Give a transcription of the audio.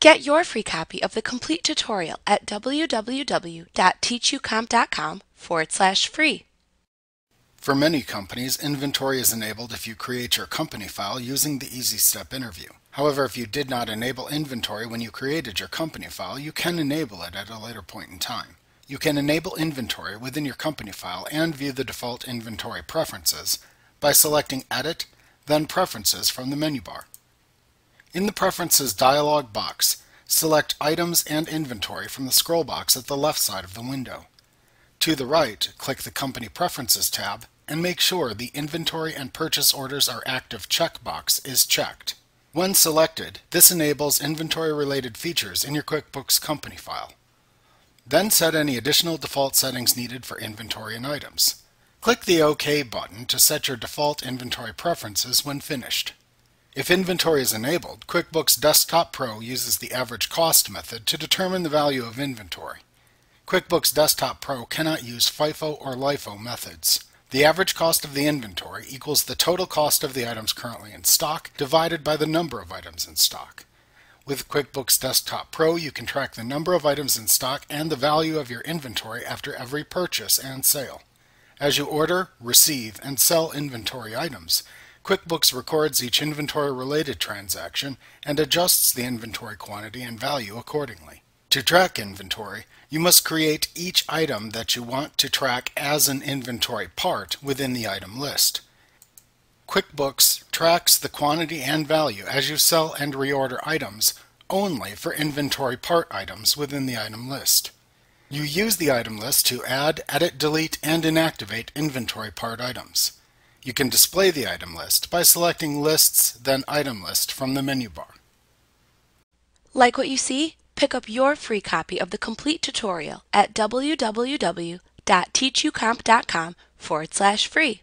Get your free copy of the complete tutorial at www.teachucomp.com forward slash free. For many companies, inventory is enabled if you create your company file using the Easy Step interview. However, if you did not enable inventory when you created your company file, you can enable it at a later point in time. You can enable inventory within your company file and view the default inventory preferences by selecting Edit, then Preferences from the menu bar. In the Preferences dialog box, select Items and Inventory from the scroll box at the left side of the window. To the right, click the Company Preferences tab and make sure the Inventory and Purchase Orders are Active checkbox is checked. When selected, this enables inventory-related features in your QuickBooks company file. Then set any additional default settings needed for inventory and items. Click the OK button to set your default inventory preferences when finished. If inventory is enabled, QuickBooks Desktop Pro uses the average cost method to determine the value of inventory. QuickBooks Desktop Pro cannot use FIFO or LIFO methods. The average cost of the inventory equals the total cost of the items currently in stock divided by the number of items in stock. With QuickBooks Desktop Pro, you can track the number of items in stock and the value of your inventory after every purchase and sale. As you order, receive, and sell inventory items, QuickBooks records each inventory-related transaction and adjusts the inventory quantity and value accordingly. To track inventory, you must create each item that you want to track as an inventory part within the item list. QuickBooks tracks the quantity and value as you sell and reorder items only for inventory part items within the item list. You use the item list to add, edit, delete, and inactivate inventory part items. You can display the item list by selecting Lists, then Item List from the menu bar. Like what you see? Pick up your free copy of the complete tutorial at www.teachucomp.com forward slash free.